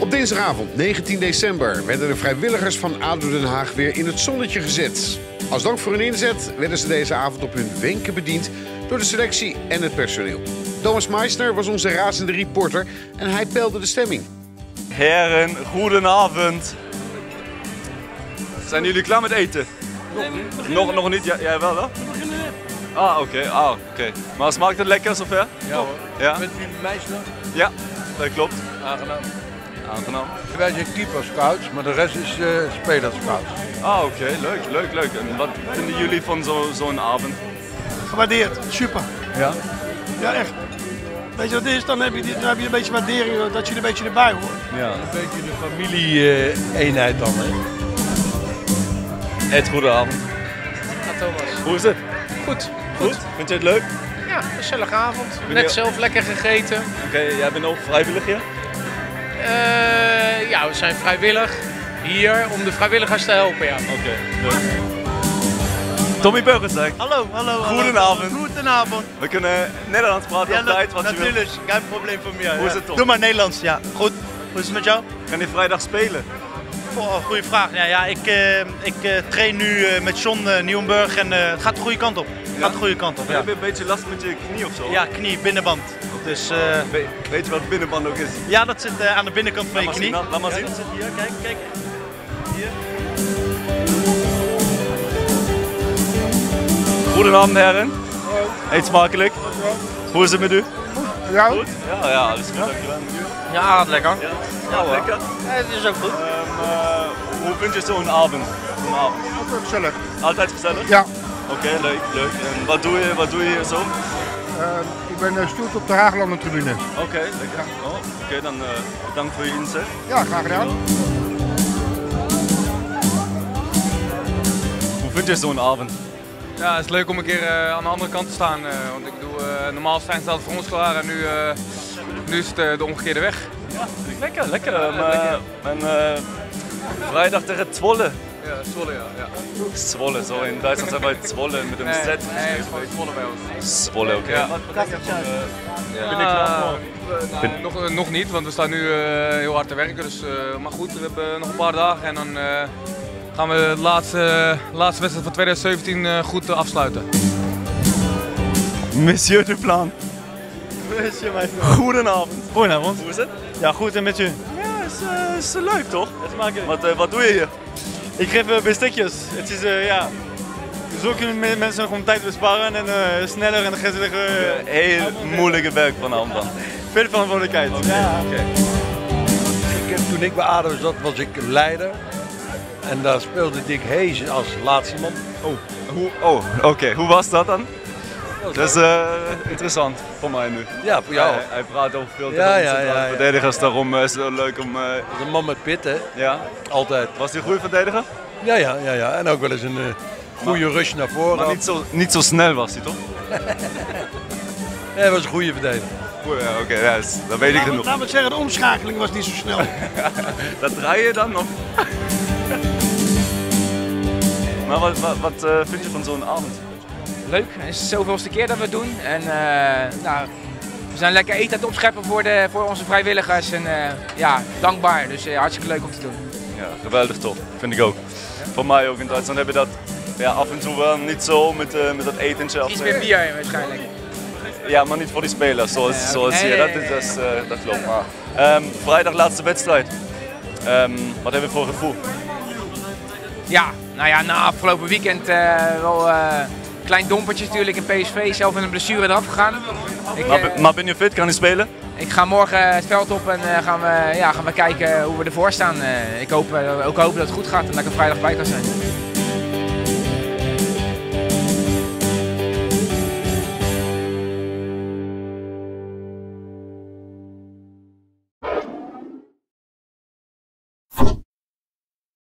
Op dinsdagavond 19 december werden de vrijwilligers van ADO Den Haag weer in het zonnetje gezet. Als dank voor hun inzet werden ze deze avond op hun wenken bediend door de selectie en het personeel. Thomas Meisner was onze razende reporter en hij peilde de stemming. Heren, goedenavond. Zijn jullie klaar met eten? Nog, nog niet? Ja, jij wel wel? Ah, oké. Ah, oké. Maar smaakt het lekker zover? Ja hoor. Ja? Bent u Meisner? Ja, dat klopt. Aangenaam. Aangenaam. Wij zijn keeper scouts, maar de rest is uh, speler scouts. Ah, oké. Leuk, leuk, leuk. En wat vinden jullie van zo- zo'n avond? Gewaardeerd, super. Ja? Ja, echt. Weet je wat het is? Dan heb je, dan heb je een beetje waardering eh, dat je er een beetje erbij hoort. Ja. Een beetje de familie-eenheid dan, hè? Ed, goedenavond. Thomas. Hoe is het? Goed. Goed? Vind je het leuk? Ja, gezellige avond. Net zelf lekker gegeten. Oké, jij bent ook vrijwillig hier? Eh, ja, we zijn vrijwillig hier om de vrijwilligers te helpen. Ja. Oké, leuk. Tommy Burgersdijk. Hallo, hallo. hallo. Goedenavond. Goedenavond. We kunnen Nederlands praten Ja, op na- tijd wat natuurlijk. Geen probleem voor mij. Hoe ja. is het, Tom? Doe maar Nederlands, ja. Goed. Hoe is het met jou? Kan je vrijdag spelen? Oh, goede vraag. Ja, ja, ik eh, ik eh, train nu eh, met John Nieuwenburg en eh, het gaat de goede kant op. Het Ja? gaat de goede kant op, ja. Heb je een beetje last met je knie of zo? Ja, knie, binnenband. Dus eh, We- weet je wat binnenband ook is? ja, dat zit eh, aan de binnenkant van je knie. zien, laat maar Ja, zien. dat zit hier, kijk, kijk. Hier. Goedenavond heren. Eet smakelijk. Hoe is het met u? Ja, Goed? Ja, ja, alles goed. Dankjewel. Ja, gaat lekker. Ja, ja lekker. Ja, het is ook goed. Ehm, eh, hoe vind je zo'n avond? Avond? gezellig. Altijd gezellig? Ja, Oké, leuk, leuk. En wat doe je, wat doe je hier zo? ik ben stoet op de Haaglanden tribune. Oké, lekker. Oh, Oké, dan eh, bedankt voor je inzet. Ja, graag gedaan. Hoe vind je zo'n avond? Ja, het is leuk om een keer eh, aan de andere kant te staan. eh, want ik eh, normaal staan ze altijd voor ons klaar en nu, eh, nu is het eh, de omgekeerde weg. Lekker, lekker. maar, En, eh, vrijdag tegen Zwolle. Ja, Zwolle, ja. ja. Zwolle, zo in Duitsland zijn wij Zwolle met een Nee, Z. nee, het Zwolle bij ons. Zwolle, oké. Ja. Wat, je eh, ben je Ja, klaar voor? eh, nou, nog, eh, nog niet, want we staan nu eh, heel hard te werken. Dus, eh, maar goed, we hebben nog een paar dagen en dan eh, gaan we de laatste, laatste wedstrijd van 2017 eh, goed afsluiten. Monsieur Duplan. Monsieur Meisner. Goedenavond. Goedenavond. Hoe is het? Ja, goed en met u? Ja, is, eh, is leuk toch? Het. Wat, wat doe je hier? Ik geef bestekjes. Het is, eh, ja... Zo kunnen me- mensen gewoon tijd besparen en eh, sneller en gezelliger. eh, Heel moeilijke werk vanavond dan. veel verantwoordelijkheid. Ja. Ik heb, toen ik bij ADO zat, was ik leider. En daar speelde Dick Hees als laatste man. Oh, hoe, oh oké. Hoe was dat dan? Dat is eh, interessant voor mij nu. Ja, voor jou. Hij, hij praat over veel Ja, ja, ja, ja. verdedigers, daarom eh, is het wel leuk om... eh, Dat is een man met pit, hè? ja. Altijd. Was hij een goede verdediger? Ja, ja, ja, ja. En ook wel eens een eh, goede rush naar voren. Maar niet zo, niet zo snel was hij toch? Hij was een goede verdediger. Goeie, ja, oké, dat weet ik genoeg. Laten we zeggen, de omschakeling was niet zo snel. Dat draai je dan nog? maar wat, wat, wat eh, vind je van zo'n avond? Leuk, het is de zoveelste keer dat we het doen. En eh, nou, we zijn lekker eten aan het opscheppen voor, de, voor onze vrijwilligers. En eh, ja, dankbaar. Dus eh, hartstikke leuk om te doen. Ja, geweldig toch. Vind ik ook. Voor mij ook in Duitsland hebben we dat ja, af en toe wel niet zo met, met dat eten zelf. Iets meer bier waarschijnlijk. Ja, maar niet voor die spelers zoals, zoals hier. nee, Dat, is, dat, is, dat klopt. Maar, ehm, vrijdag laatste wedstrijd. Ehm, wat hebben we voor gevoel? Ja, nou ja, na afgelopen weekend wel klein dompertje natuurlijk in PSV. Zelf in een blessure eraf gegaan. Ik, Maar, eh, maar ben je fit? Kan je spelen? ik ga morgen het veld op en eh, gaan, we, ja, gaan we kijken hoe we ervoor staan. Eh, ik hoop, eh, ook hopen dat het goed gaat en dat ik er vrijdag bij kan zijn.